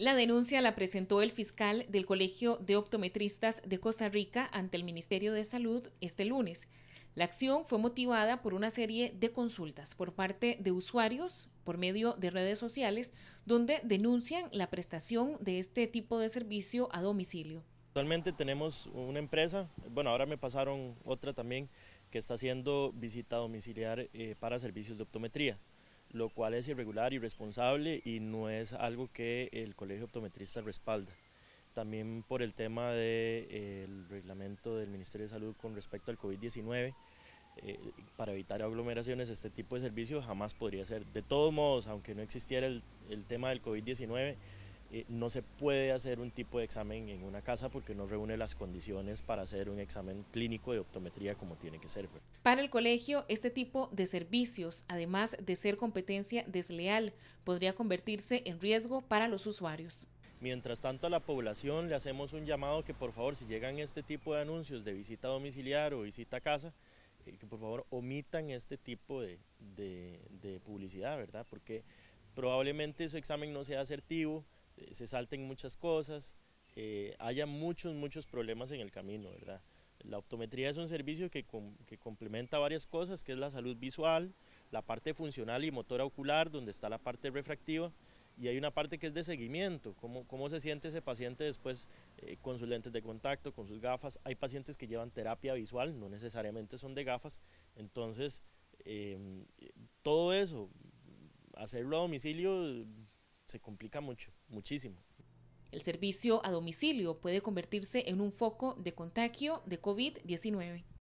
La denuncia la presentó el fiscal del Colegio de Optometristas de Costa Rica ante el Ministerio de Salud este lunes. La acción fue motivada por una serie de consultas por parte de usuarios por medio de redes sociales donde denuncian la prestación de este tipo de servicio a domicilio. Actualmente tenemos una empresa, bueno ahora me pasaron otra también que está haciendo visita domiciliar eh, para servicios de optometría, lo cual es irregular, irresponsable y no es algo que el Colegio Optometrista respalda. También por el tema del de, reglamento del Ministerio de Salud con respecto al COVID-19, eh, para evitar aglomeraciones, este tipo de servicio jamás podría ser. De todos modos, aunque no existiera el, el tema del COVID-19, eh, no se puede hacer un tipo de examen en una casa porque no reúne las condiciones para hacer un examen clínico de optometría como tiene que ser. Para el colegio, este tipo de servicios, además de ser competencia desleal, podría convertirse en riesgo para los usuarios. Mientras tanto a la población le hacemos un llamado que por favor si llegan este tipo de anuncios de visita domiciliar o visita a casa, eh, que por favor omitan este tipo de, de, de publicidad, ¿verdad? Porque probablemente su examen no sea asertivo, se salten muchas cosas, eh, haya muchos, muchos problemas en el camino, ¿verdad? La optometría es un servicio que, que, complementa varias cosas, que es la salud visual, la parte funcional y motora ocular, donde está la parte refractiva, y hay una parte que es de seguimiento, cómo, cómo se siente ese paciente después eh, con sus lentes de contacto, con sus gafas. Hay pacientes que llevan terapia visual, no necesariamente son de gafas, entonces em, todo eso, hacerlo a domicilio se complica mucho, muchísimo. El servicio a domicilio puede convertirse en un foco de contagio de COVID-19.